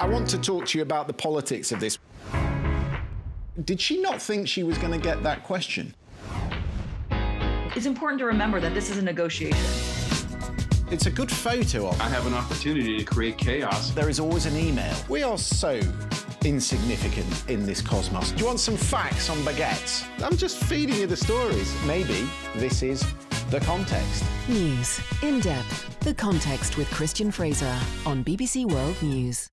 I want to talk to you about the politics of this. Did she not think she was going to get that question? It's important to remember that this is a negotiation. It's a good photo of. I have an opportunity to create chaos. There is always an email. We are so insignificant in this cosmos. Do you want some facts on baguettes? I'm just feeding you the stories. Maybe this is the context. News in depth. The context with Christian Fraser on BBC World News.